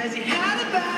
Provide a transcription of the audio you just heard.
Cause you had a bad